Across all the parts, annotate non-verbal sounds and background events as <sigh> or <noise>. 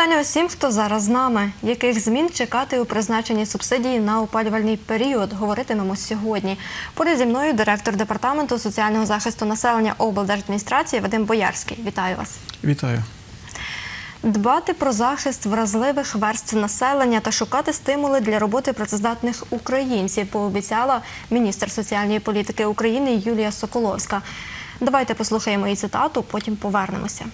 Вітання усім, хто зараз з нами. Яких змін чекати у призначенні субсидії на опалювальний період? Говоритимемо сьогодні. Поряд зі мною директор департаменту соціального захисту населення облдержадміністрації Вадим Боярський. Вітаю вас. Вітаю. Дбати про захист вразливих верств населення та шукати стимули для роботи працездатних українців, пообіцяла міністр соціальної політики України Юлія Соколовська. Давайте послухаємо її цитату, потім повернемося.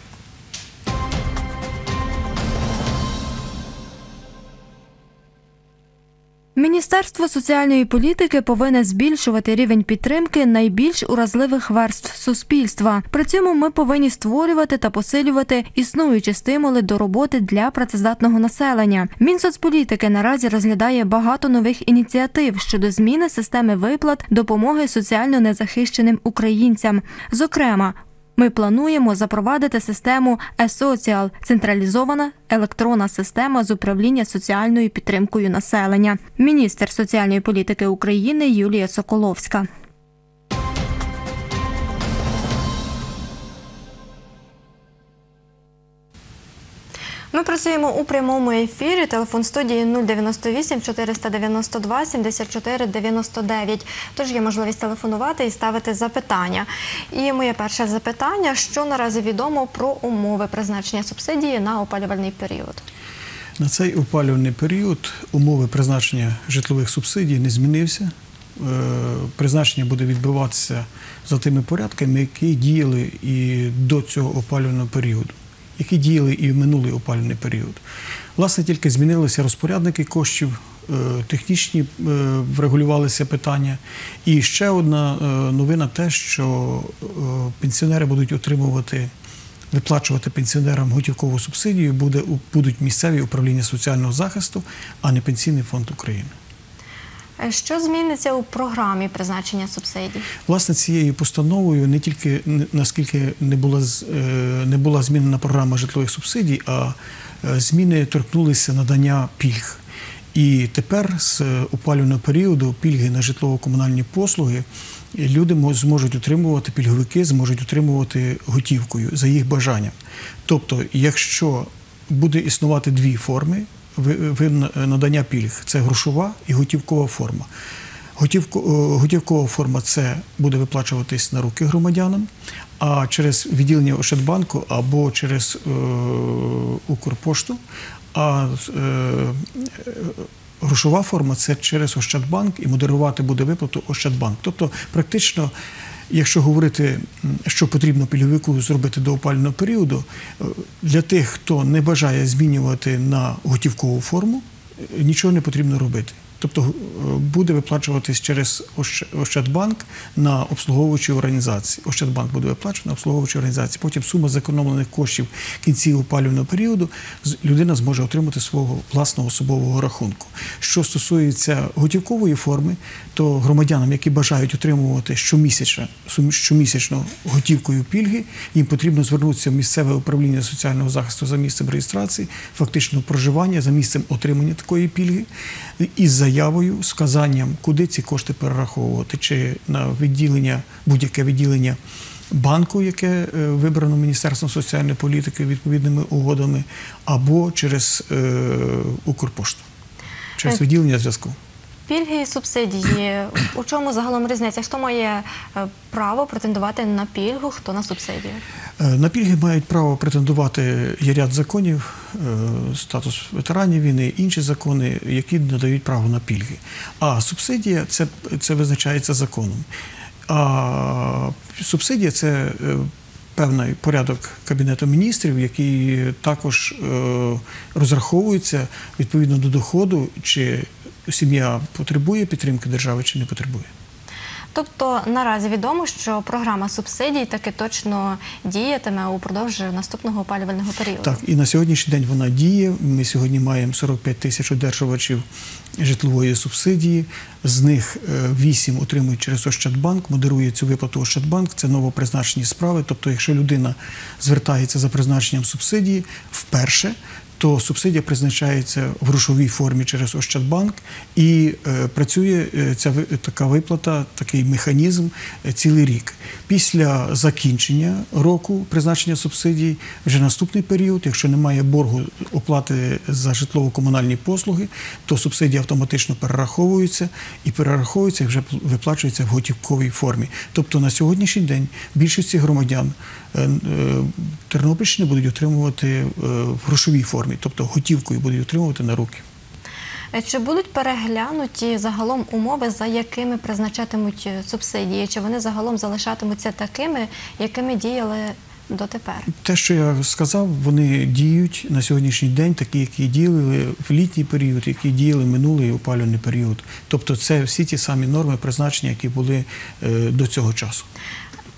Міністерство соціальної політики повинне збільшувати рівень підтримки найбільш уразливих верств суспільства. При цьому ми повинні створювати та посилювати існуючі стимули до роботи для працездатного населення. Мінсоцполітики наразі розглядає багато нових ініціатив щодо зміни системи виплат допомоги соціально незахищеним українцям. Зокрема, ми плануємо запровадити систему e-Social – централізована електронна система з управління соціальною підтримкою населення. Міністр соціальної політики України Юлія Соколовська. Ми працюємо у прямому ефірі. Телефон студії 098 492 74 99. Тож є можливість телефонувати і ставити запитання. І моє перше запитання: що наразі відомо про умови призначення субсидії на опалювальний період? На цей опалювальний період умови призначення житлових субсидій не змінився. Е, Призначення буде відбуватися за тими порядками, які діяли і до цього опалювального періоду, які діяли і в минулий опалювальний період. Власне, тільки змінилися розпорядники коштів, е, технічні е, врегулювалися питання. І ще одна е, новина те, що пенсіонери будуть отримувати виплачувати пенсіонерам готівкову субсидію буде, будуть місцеві управління соціального захисту, а не Пенсійний фонд України. Е, Що зміниться у програмі призначення субсидій? Власне, цією постановою не тільки наскільки не була е, не була змінена програма житлових субсидій, а е, зміни торкнулися надання пільг. І тепер з опалювального періоду пільги на житлово-комунальні послуги люди зможуть отримувати пільговики, зможуть отримувати готівкою за їх бажанням. Тобто, якщо буде існувати дві форми ви- ви- надання пільг це грошова і готівкова форма. Готівко, е, готівкова форма це буде виплачуватись на руки громадянам, а через відділення Ощадбанку або через е, Укрпошту. А е, грошова форма це через Ощадбанк і модерувати буде виплату Ощадбанк. Тобто, практично, якщо говорити, що потрібно пільговику зробити до опального періоду, е, для тих, хто не бажає змінювати на готівкову форму, е, нічого не потрібно робити. Тобто е, буде виплачуватись через Ощ- Ощадбанк на обслуговуючі організації. Ощадбанк буде виплачувати на обслуговуючі організації. Потім сума зекономлених коштів в кінці опалювального періоду людина зможе отримати свого власного особового рахунку. Що стосується готівкової форми, то громадянам, які бажають отримувати щомісячно, щомісячно готівкою пільги, їм потрібно звернутися в місцеве управління соціального захисту за місцем реєстрації, фактично проживання за місцем отримання такої пільги із заявою, з вказанням, куди ці кошти перераховувати, чи на відділення, будь-яке відділення банку, яке е, вибрано Міністерством соціальної політики відповідними угодами, або через е, Укрпошту, через Е, відділення зв'язку. Пільги і субсидії. У чому загалом різниця? Хто має е, право претендувати на пільгу, хто на субсидію? Е, На пільги мають право претендувати є ряд законів, е, статус ветеранів війни, інші закони, які надають право на пільги. А субсидія це, це визначається законом. А субсидія це певний порядок Кабінету міністрів, який також розраховується відповідно до доходу, чи сім'я потребує підтримки держави, чи не потребує. Тобто наразі відомо, що програма субсидій таки точно діятиме упродовж наступного опалювального періоду. Так, і на сьогоднішній день вона діє. Ми сьогодні маємо 45 тисяч одержувачів житлової субсидії. З них 8 отримують через Ощадбанк, модерує цю виплату Ощадбанк. Це новопризначені справи. Тобто, якщо людина звертається за призначенням субсидії вперше, то субсидія призначається в грошовій формі через Ощадбанк і е, працює е, ця така виплата, такий механізм е, цілий рік. Після закінчення року призначення субсидій, вже наступний період, якщо немає боргу оплати за житлово-комунальні послуги, то субсидії автоматично перераховуються і перераховуються і вже пл- виплачуються в готівковій формі. Тобто на сьогоднішній день більшості громадян Тернопільщини будуть отримувати в грошовій формі, тобто готівкою будуть отримувати на руки. Е, Чи будуть переглянуті загалом умови, за якими призначатимуть е, субсидії? Чи вони загалом залишатимуться такими, якими діяли дотепер? Те, що я сказав, вони діють на сьогоднішній день, такі, які діяли в літній період, які діяли минулий опалювальний період. Тобто, це всі ті самі норми призначення, які були е, до цього часу.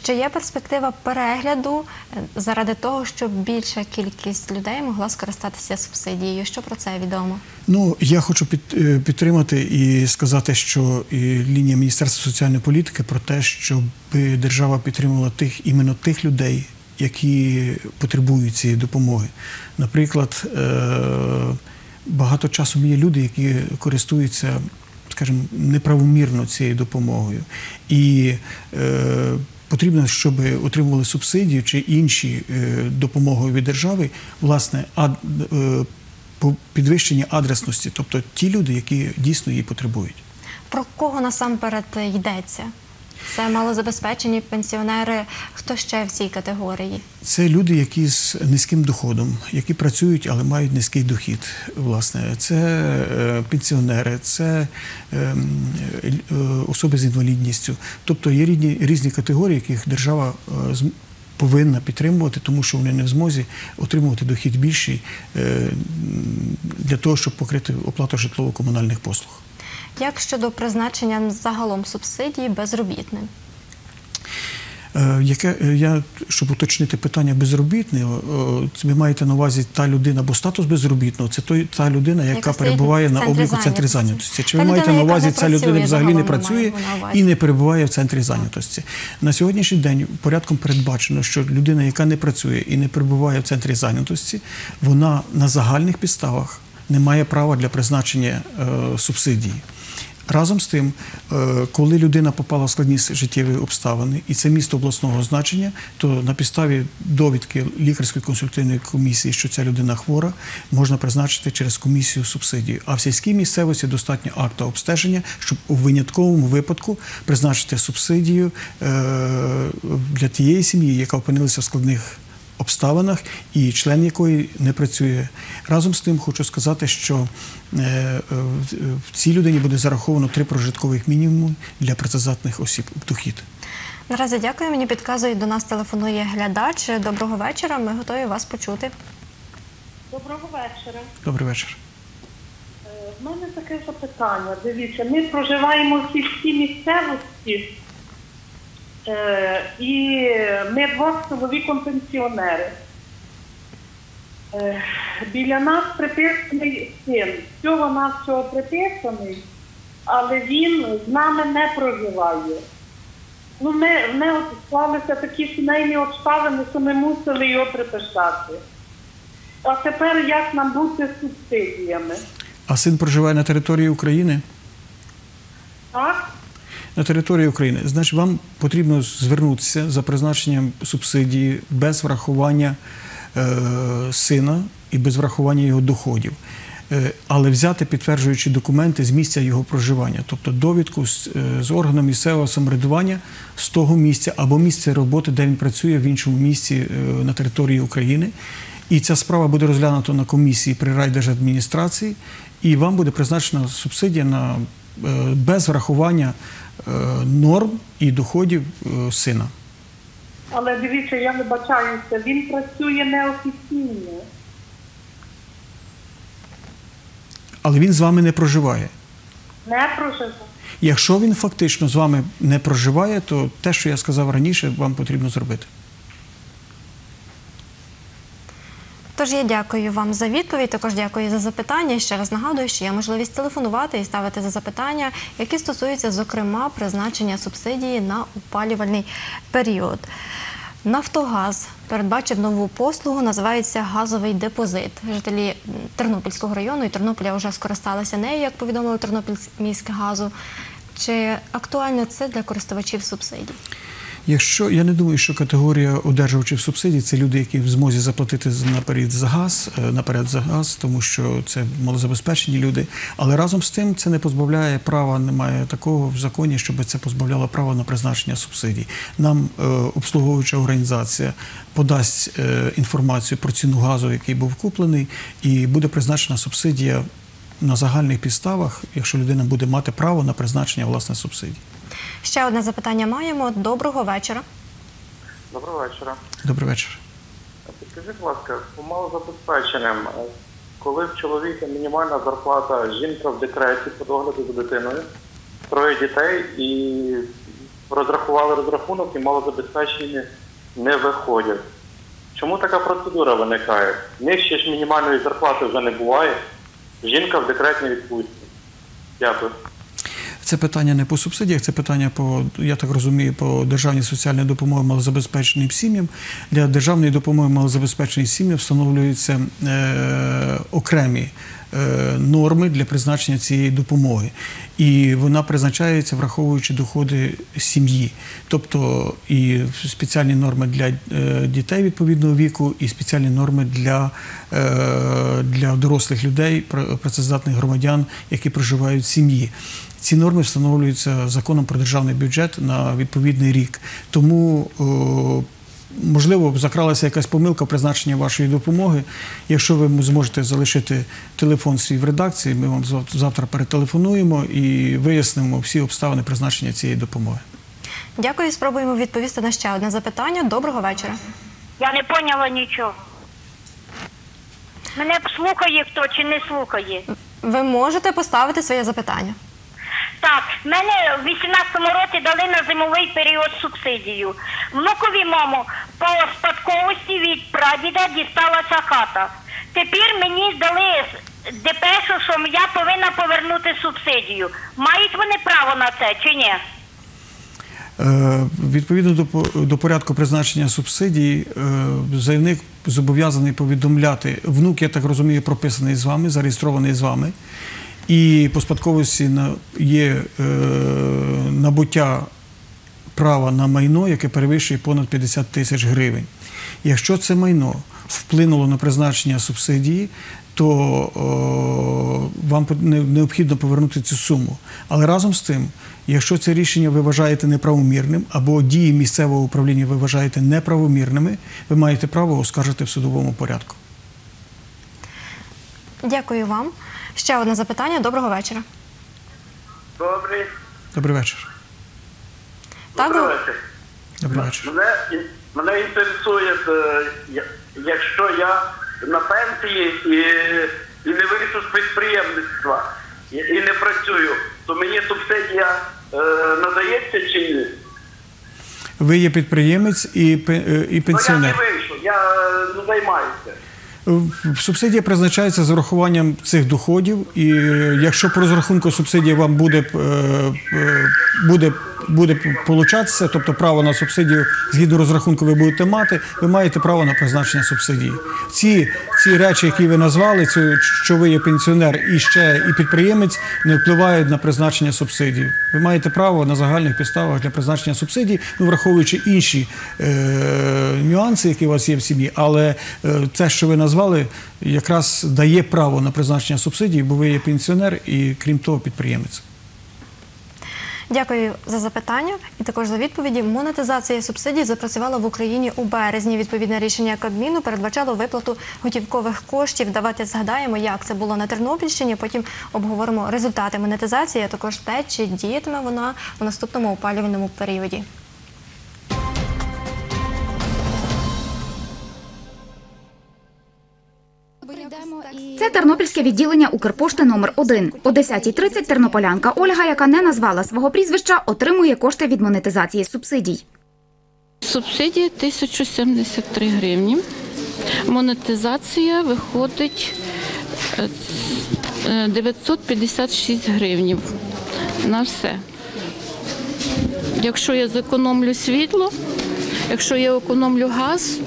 Чи є перспектива перегляду е, заради того, щоб більша кількість людей могла скористатися субсидією? Що про це відомо? Ну, я хочу під, е, підтримати і сказати, що і лінія Міністерства соціальної політики про те, щоб держава підтримувала тих іменно тих людей, які потребують цієї допомоги. Наприклад, е, багато часу є люди, які користуються, скажімо, неправомірно цією допомогою. І е, потрібно, щоб отримували субсидію чи інші е, допомоги від держави, власне, ад, е, підвищення адресності, тобто ті люди, які дійсно її потребують. Про кого насамперед йдеться? Це малозабезпечені пенсіонери. Хто ще в цій категорії? Це люди, які з низьким доходом, які працюють, але мають низький дохід. Власне, це е, пенсіонери, це ем, е, особи з інвалідністю. Тобто є різні, різні категорії, яких держава е, повинна підтримувати, тому що вони не в змозі отримувати дохід більший для того, щоб покрити оплату житлово-комунальних послуг. Як щодо призначення загалом субсидії безробітним? Е, Яке е, я щоб уточнити питання безробітного, ви маєте на увазі та людина, бо статус безробітного це той та людина, яка, Яка перебуває на обліку в центрі зайнятості. Чи Та ви маєте на увазі, ця людина взагалі не працює і не перебуває в центрі зайнятості? На сьогоднішній день порядком передбачено, що людина, яка не працює і не перебуває в центрі зайнятості, вона на загальних підставах не має права для призначення е, субсидії. Разом з тим, е, коли людина попала в складні життєві обставини, і це місто обласного значення, то на підставі довідки лікарської консультативної комісії, що ця людина хвора, можна призначити через комісію субсидію. А в сільській місцевості достатньо акта обстеження, щоб у винятковому випадку призначити субсидію е, для тієї сім'ї, яка опинилася в складних обставинах і член якої не працює. Разом з тим хочу сказати, що е, е, в- цій людині буде зараховано три прожиткових мінімуми для працездатних осіб в дохід. Наразі дякую. Мені підказують, до нас телефонує глядач. Доброго вечора. Ми готові вас почути. Доброго вечора. Добрий вечір. Е, В мене таке запитання. Дивіться, ми проживаємо в сільській місцевості, е, і ми з чоловіком пенсіонери. Е, Біля нас приписаний син. Всього нас всього приписаний, але він з нами не проживає. Ну, ми, от склалися такі сімейні обставини, що ми мусили його приписати. А тепер як нам бути з субсидіями? А син проживає на території України? Так? На території України. Значить, вам потрібно звернутися за призначенням субсидії без врахування е, сина і без врахування його доходів. Е, Але взяти підтверджуючі документи з місця його проживання, тобто довідку з, е, з органу місцевого самоврядування з того місця або місце роботи, де він працює в іншому місці е, на території України. І ця справа буде розглянута на комісії при райдержадміністрації, і вам буде призначена субсидія на, без врахування норм і доходів е, сина. Але дивіться, я вибачаюся, він працює неофіційно. Але він з вами не проживає. Не проживає. Якщо він фактично з вами не проживає, то те, що я сказав раніше, вам потрібно зробити. Тож я дякую вам за відповідь. Також дякую за запитання. Ще раз нагадую, що є можливість телефонувати і ставити за запитання, які стосуються, зокрема, призначення субсидії на опалювальний період. Нафтогаз передбачив нову послугу, називається газовий депозит. Жителі Тернопільського району і Тернополя вже скористалися нею, як повідомили Тернопільськміськгазу. Чи актуально це для користувачів субсидій? Якщо я не думаю, що категорія одержувачів субсидій це люди, які в змозі заплатити наперед за газ, е, наперед за газ, тому що це малозабезпечені люди. Але разом з тим це не позбавляє права, немає такого в законі, щоб це позбавляло права на призначення субсидій. Нам е, обслуговуюча організація подасть е, інформацію про ціну газу, який був куплений, і буде призначена субсидія на загальних підставах, якщо людина буде мати право на призначення власне субсидій. Ще одне запитання маємо. Доброго вечора. Доброго вечора. Добрий вечір. Підкажіть, будь ласка, по малозабезпеченим, е, коли в чоловіка мінімальна зарплата, жінка в декреті по догляду за дитиною, троє дітей і розрахували розрахунок і малозабезпечені не виходять. Чому така процедура виникає? Нижче ж мінімальної зарплати вже не буває. Жінка в декретній відпустці. Дякую. Це питання не по субсидіях, це питання по, я так розумію, по державній соціальній допомоги малозабезпеченим сім'ям. Для державної допомоги малозабезпеченим сім'ям встановлюються е, окремі е, норми для призначення цієї допомоги. І вона призначається, враховуючи доходи сім'ї. Тобто і спеціальні норми для е, дітей відповідного віку, і спеціальні норми для, е, для дорослих людей, пр- працездатних громадян, які проживають в сім'ї. Ці норми встановлюються законом про державний бюджет на відповідний рік. Тому, можливо, закралася якась помилка в призначенні вашої допомоги. Якщо ви зможете залишити телефон свій в редакції, ми вам зав- завтра перетелефонуємо і вияснимо всі обставини призначення цієї допомоги. Дякую. Спробуємо відповісти на ще одне запитання. Доброго вечора. Я не поняла нічого. Мене слухає хто чи не слухає? Ви можете поставити своє запитання. Так, мене в 18-му році дали на зимовий період субсидію. Внукові маму по спадковості від прадіда дісталася хата. Тепер мені дали депешу, що я повинна повернути субсидію. Мають вони право на це чи ні? Е, Відповідно до, по- до порядку призначення субсидій, е, заявник зобов'язаний повідомляти. Внук, я так розумію, прописаний з вами, зареєстрований з вами. І по спадковості є е, набуття права на майно, яке перевищує понад 50 тисяч гривень. Якщо це майно вплинуло на призначення субсидії, то о, вам пот- необхідно повернути цю суму. Але разом з тим, якщо це рішення ви вважаєте неправомірним або дії місцевого управління ви вважаєте неправомірними, ви маєте право оскаржити в судовому порядку. Дякую вам. Ще одне запитання. Доброго вечора. Добрий. Добрий вечір. Так, Добрий вечір. Добрий вечір. Мене, мене інтересує, е, якщо я на пенсії і, і не вийшов з підприємництва і, і не працюю, то мені субсидія е, надається чи ні? Ви є підприємець і, е, і Ну я не вийшов, я е, не займаюся. Субсидія призначається з урахуванням цих доходів, і е, якщо по розрахунку субсидії вам буде, е, е, буде, буде получатися, тобто право на субсидію згідно розрахунку ви будете мати, ви маєте право на призначення субсидії. Ці, ці речі, які ви назвали, це що ви є пенсіонер і ще і підприємець, не впливають на призначення субсидій. Ви маєте право на загальних підставах для призначення субсидій, ну враховуючи інші е, нюанси, які у вас є в сім'ї, але е, те, що ви назвали, якраз дає право на призначення субсидій, бо ви є пенсіонер і крім того, підприємець. Дякую за запитання і також за відповіді. Монетизація субсидій запрацювала в Україні у березні. Відповідне рішення Кабміну передбачало виплату готівкових коштів. Давайте згадаємо, як це було на Тернопільщині. Потім обговоримо результати монетизації, а також те, чи діятиме вона у наступному опалювальному періоді. Це тернопільське відділення Укрпошти номер 1 О 10.30 тернополянка Ольга, яка не назвала свого прізвища, отримує кошти від монетизації субсидій. Субсидія 1073 гривні. Монетизація виходить е, е, 956 гривнів на все. Якщо я зекономлю світло Якщо я економлю газ,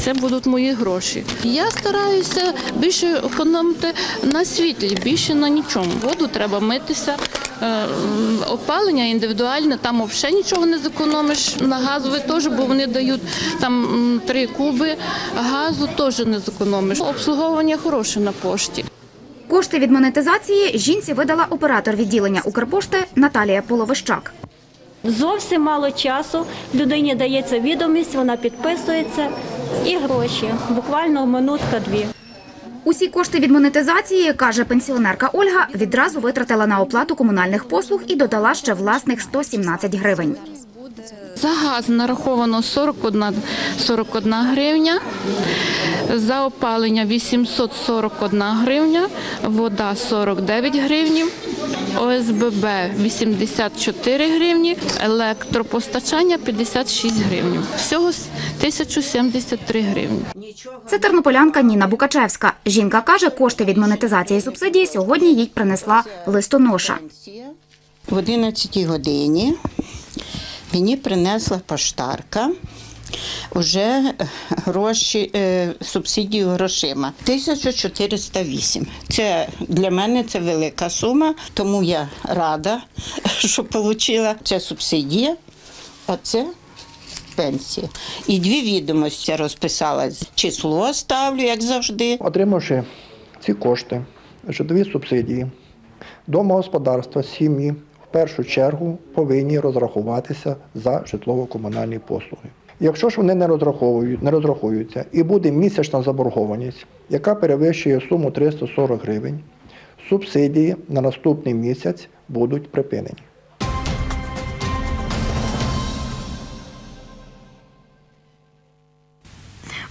це будуть мої гроші. Я стараюся більше економити на світлі, більше на нічому. Воду треба митися. е, Опалення індивідуальне, там взагалі нічого не зекономиш. На газове теж, бо вони дають там три куби газу, теж не зекономиш. Обслуговування хороше на пошті. Кошти від монетизації жінці видала оператор відділення Укрпошти Наталія Половищак. Зовсім мало часу. Людині дається відомість, вона підписується і гроші. Буквально минутка-дві. Усі кошти від монетизації, каже пенсіонерка Ольга, відразу витратила на оплату комунальних послуг і додала ще власних 117 гривень. За газ нараховано 41, 41 гривня, за опалення 841 гривня, вода 49 гривнів, ОСББ 84 гривні, електропостачання 56 гривень. Всього 1073 гривні. Це тернополянка Ніна Букачевська. Жінка каже, кошти від монетизації субсидії сьогодні їй принесла листоноша. В 11 годині мені принесла поштарка вже гроші, е, субсидію грошима. 1408. Це для мене це велика сума, тому я рада, <laughs> що отримала це субсидія, а це пенсія. І дві відомості розписала. Число ставлю, як завжди. Отримавши ці кошти, житлові субсидії, домогосподарства, сім'ї першу чергу повинні розрахуватися за житлово-комунальні послуги. Якщо ж вони не розраховують, не розраховуються і буде місячна заборгованість, яка перевищує суму 340 гривень, субсидії на наступний місяць будуть припинені.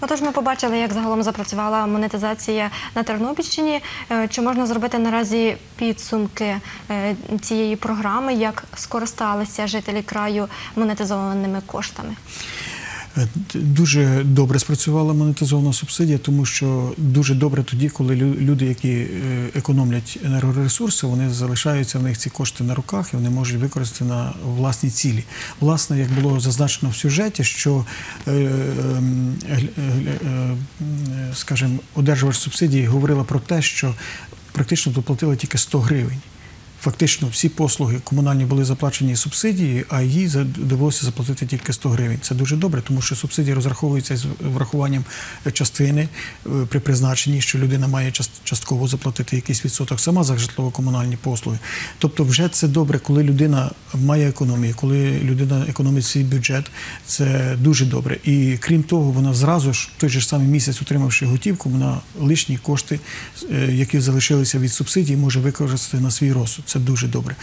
Отож, ми побачили, як загалом запрацювала монетизація на Тернопільщині. Е, Чи можна зробити наразі підсумки е, цієї програми, як скористалися жителі краю монетизованими коштами? Е, Дуже добре спрацювала монетизована субсидія, тому що дуже добре тоді, коли люди, які е, економлять енергоресурси, вони залишаються в них ці кошти на руках і вони можуть використати на власні цілі. Власне, як було зазначено в сюжеті, що е, скажімо, одержувач субсидії говорила про те, що практично доплатили тільки 100 гривень. Фактично всі послуги комунальні були заплачені субсидії, а їй довелося заплатити тільки 100 гривень. Це дуже добре, тому що субсидії розраховуються з врахуванням частини е, при призначенні, що людина має част- частково заплатити якийсь відсоток сама за житлово-комунальні послуги. Тобто, вже це добре, коли людина має економію, коли людина економить свій бюджет, це дуже добре. І крім того, вона зразу ж той же самий місяць, отримавши готівку, вона лишні кошти, е, які залишилися від субсидії, може використати на свій розсуд. Це дуже добре.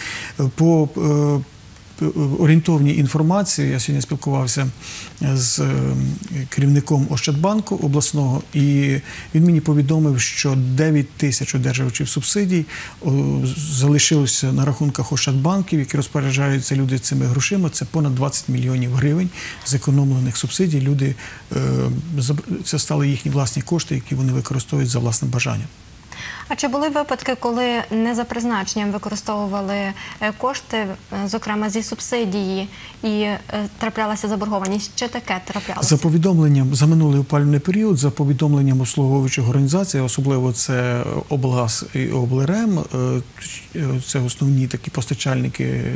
По е, орієнтовній інформації я сьогодні спілкувався з е, керівником Ощадбанку обласного, і він мені повідомив, що 9 тисяч одержувачів субсидій залишилося на рахунках Ощадбанків, які розпоряджаються люди цими грошима. Це понад 20 мільйонів гривень зекономлених субсидій. Люди е, це стали їхні власні кошти, які вони використовують за власним бажанням. А чи були випадки, коли не за призначенням використовували е, кошти, е, зокрема зі субсидії, і е, траплялася заборгованість? Чи таке траплялося? За повідомленням за минулий опалювальний період, за повідомленням обслуговуючих організацій, особливо це облгаз і облрем, це основні такі постачальники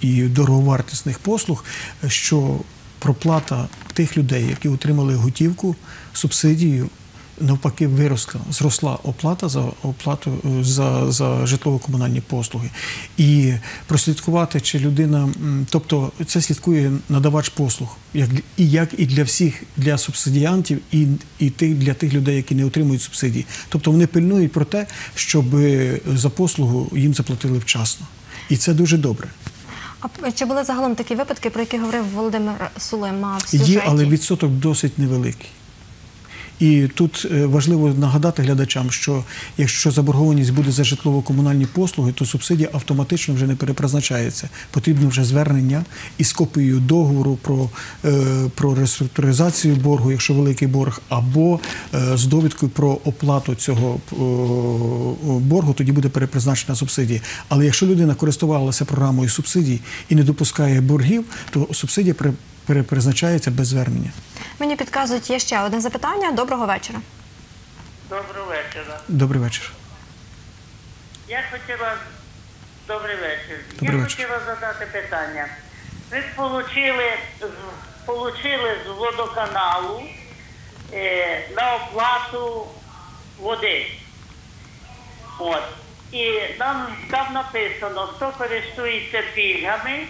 і дороговартісних послуг, що проплата тих людей, які отримали готівку, субсидію. Навпаки, виросла, зросла оплата за оплату е, за, за житлово-комунальні послуги. І прослідкувати, чи людина, тобто це слідкує надавач послуг, як і як і для всіх, для субсидіантів, і, і тих, для тих людей, які не отримують субсидії. Тобто вони пильнують про те, щоб е, за послугу їм заплатили вчасно. І це дуже добре. А чи були загалом такі випадки, про які говорив Володимир Сулима в Є, але відсоток досить невеликий. І тут е, важливо нагадати глядачам, що якщо заборгованість буде за житлово-комунальні послуги, то субсидія автоматично вже не перепризначається. Потрібно вже звернення із копією договору про, е, про реструктуризацію боргу, якщо великий борг, або е, з довідкою про оплату цього боргу, тоді буде перепризначена субсидія. Але якщо людина користувалася програмою субсидій і не допускає боргів, то субсидія при пере- призначається без звернення. Мені підказують, є ще одне запитання. Доброго вечора. Доброго вечора. Добрий вечір. Я хотіла добрий вечір. Добрий Я вечір. хотіла задати питання. Ми получили, з- получили з водоканалу е, на оплату води. От. І нам там написано, хто користується пільгами,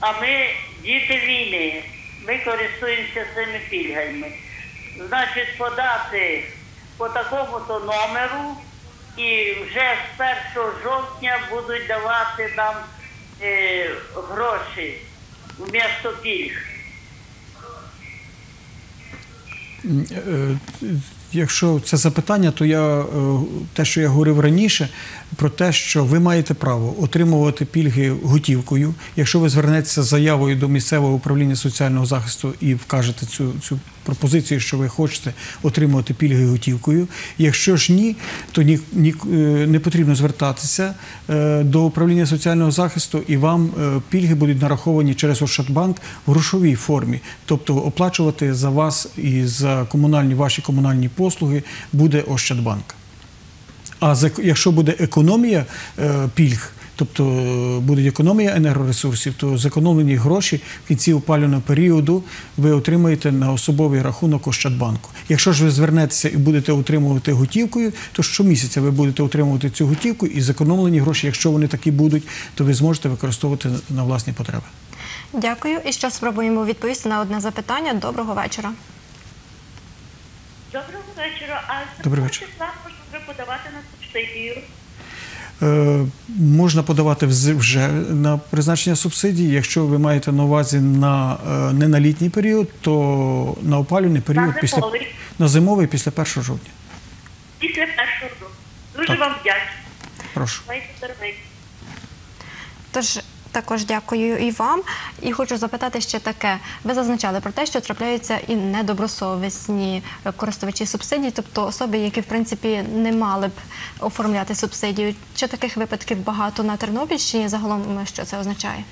а ми діти війни. Ми користуємося цими пільгами. Значить, подати по такому-то номеру і вже з 1 жовтня будуть давати нам е, гроші вмісто пільг. Якщо це запитання, то я е, те, що я говорив раніше, про те, що ви маєте право отримувати пільги готівкою. Якщо ви звернетеся з заявою до місцевого управління соціального захисту і вкажете цю, цю пропозицію, що ви хочете отримувати пільги готівкою. Якщо ж ні, то ні, ні, е, не потрібно звертатися е, до управління соціального захисту, і вам е, пільги будуть нараховані через Ощадбанк в грошовій формі, тобто оплачувати за вас і за комунальні ваші комунальні послуги буде Ощадбанк. А за- якщо буде економія пільг, тобто е, буде економія енергоресурсів, то зекономлені гроші в кінці опалювального періоду ви отримаєте на особовий рахунок Ощадбанку. Якщо ж ви звернетеся і будете отримувати готівкою, то щомісяця ви будете отримувати цю готівку і зекономлені гроші, якщо вони такі будуть, то ви зможете використовувати на власні потреби. Дякую. І ще спробуємо відповісти на одне запитання. Доброго вечора. Доброго вечора. А Добрий вечір. числа можна подавати на субсидію? Е, Можна подавати вже на призначення субсидій. Якщо ви маєте на увазі на е, не на літній період, то на опалювальний період після на зимовий після 1 жовтня. Після першого жовтня. Дуже Так. вам вдячна. Прошу. Тож також дякую і вам. І хочу запитати ще таке. Ви зазначали про те, що трапляються і недобросовісні користувачі субсидій, тобто особи, які в принципі не мали б оформляти субсидію. Чи таких випадків багато на Тернопільщині? Загалом е, що це означає?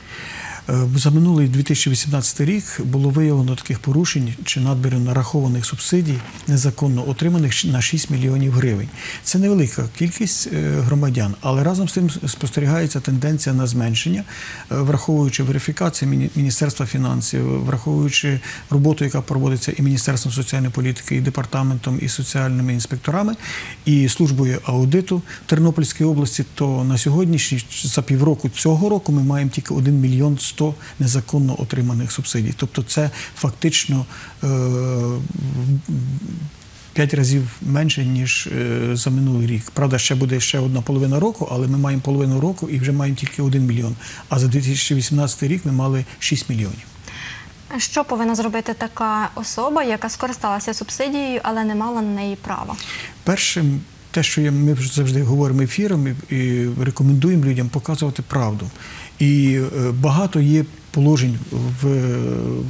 Е, За минулий 2018 рік було виявлено таких порушень чи надбірів нарахованих субсидій, незаконно отриманих на 6 мільйонів гривень. Це невелика кількість е, громадян, але разом з тим спостерігається тенденція на зменшення, е, враховуючи верифікацію Міністерства фінансів, враховуючи роботу, яка проводиться і Міністерством соціальної політики, і департаментом, і соціальними інспекторами, і службою аудиту Тернопільської області, то на сьогоднішній за півроку цього року ми маємо тільки 1 мільйон 100 незаконно отриманих субсидій. Тобто це фактично е, п'ять разів менше, ніж е, за минулий рік. Правда, ще буде ще одна половина року, але ми маємо половину року і вже маємо тільки 1 мільйон. А за 2018 рік ми мали 6 мільйонів. Що повинна зробити така особа, яка скористалася субсидією, але не мала на неї права? Першим, те, що ми завжди говоримо ефіром і рекомендуємо людям показувати правду. І е, багато є положень в,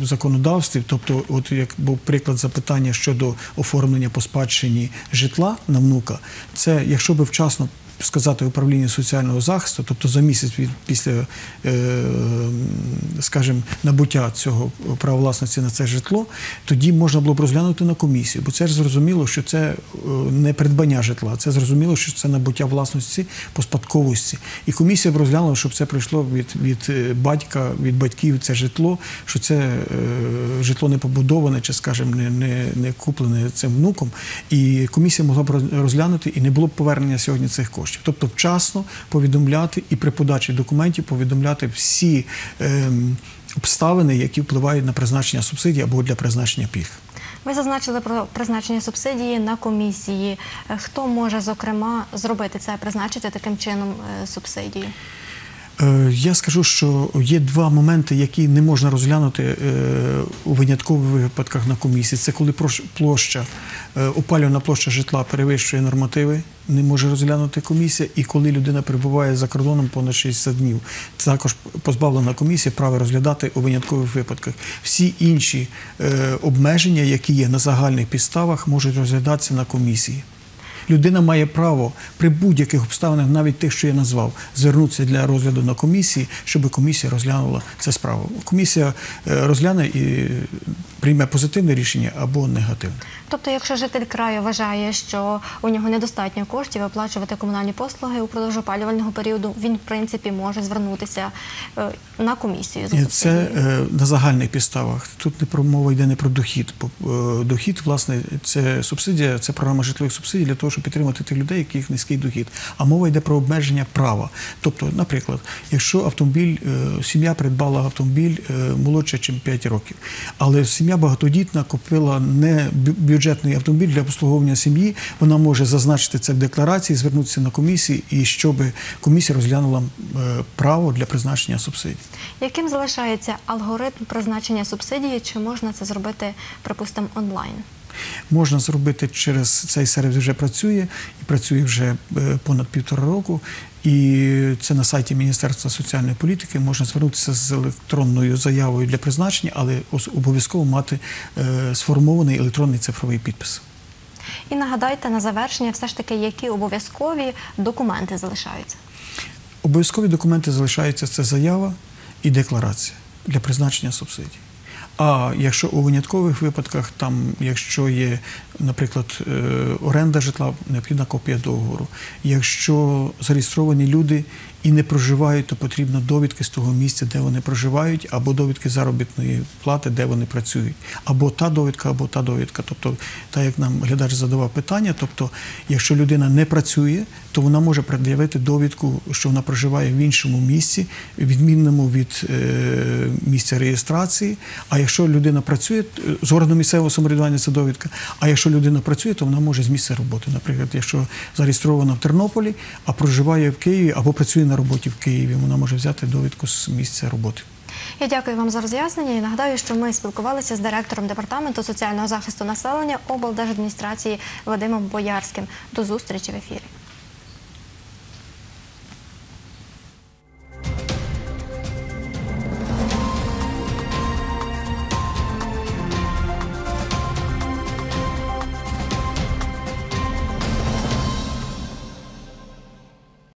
в законодавстві. Тобто, от як був приклад запитання щодо оформлення по спадщині житла на внука, це якщо би вчасно. Сказати управління соціального захисту, тобто за місяць від після, е, скажімо, набуття цього права власності на це житло, тоді можна було б розглянути на комісію, бо це ж зрозуміло, що це е, не придбання житла, це зрозуміло, що це набуття власності по спадковості. І комісія б розглянула, щоб це прийшло від, від е, батька, від батьків це житло, що це житло не побудоване чи, скажімо, не, не, не куплене цим внуком. І комісія могла б розглянути і не було б повернення сьогодні цих коштів. Тобто вчасно повідомляти і при подачі документів повідомляти всі ем, обставини, які впливають на призначення субсидій або для призначення пільг. Ви зазначили про призначення субсидії на комісії. Е, Хто може зокрема зробити це, призначити таким чином субсидії? Е, Я скажу, що є два моменти, які не можна розглянути е, у виняткових випадках на комісії. Це коли площа, е, опалювана площа житла перевищує нормативи, не може розглянути комісія, і коли людина перебуває за кордоном понад 60 днів, також позбавлена комісія права розглядати у виняткових випадках. Всі інші е, обмеження, які є на загальних підставах, можуть розглядатися на комісії. Людина має право при будь-яких обставинах, навіть тих, що я назвав, звернутися для розгляду на комісії, щоб комісія розглянула цю справу. Комісія е, розгляне і прийме позитивне рішення або негативне. Тобто, якщо житель краю вважає, що у нього недостатньо коштів оплачувати комунальні послуги упродовж опалювального періоду, він в принципі може звернутися е, на комісію. Це е, на загальних підставах. Тут не про мова йде не про дохід. Дохід, власне, це субсидія, це програма житлових субсидій для того, щоб підтримати тих людей, яких низький дохід. А мова йде про обмеження права. Тобто, наприклад, якщо автомобіль, е, сім'я придбала автомобіль е, молодше, ніж 5 років, але сім'я багатодітна купила не бюджетний автомобіль для обслуговування сім'ї, вона може зазначити це в декларації, звернутися на комісію і щоб комісія розглянула е, право для призначення субсидій. Яким залишається алгоритм призначення субсидії? Чи можна це зробити, припустимо, онлайн? Можна зробити через цей сервіс вже працює і працює вже е, понад півтора року. І це на сайті Міністерства соціальної політики можна звернутися з електронною заявою для призначення, але обов'язково мати е, сформований електронний цифровий підпис. І нагадайте на завершення, все ж таки, які обов'язкові документи залишаються. Обов'язкові документи залишаються це заява і декларація для призначення субсидій. А якщо у виняткових випадках, там, якщо є, наприклад, е, оренда житла, необхідна копія договору. Якщо зареєстровані люди і не проживають, то потрібно довідки з того місця, де вони проживають, або довідки заробітної плати, де вони працюють. Або та довідка, або та довідка. Тобто, так як нам глядач задавав питання, тобто, якщо людина не працює, то вона може пред'явити довідку, що вона проживає в іншому місці, відмінному від е, місця реєстрації. А якщо людина працює, е, з органу місцевого самоврядування це довідка. А якщо людина працює, то вона може з місця роботи. Наприклад, якщо зареєстрована в Тернополі, а проживає в Києві або працює на роботі в Києві, вона може взяти довідку з місця роботи. Я дякую вам за роз'яснення і нагадаю, що ми спілкувалися з директором департаменту соціального захисту населення облдержадміністрації Вадимом Боярським. До зустрічі в ефірі.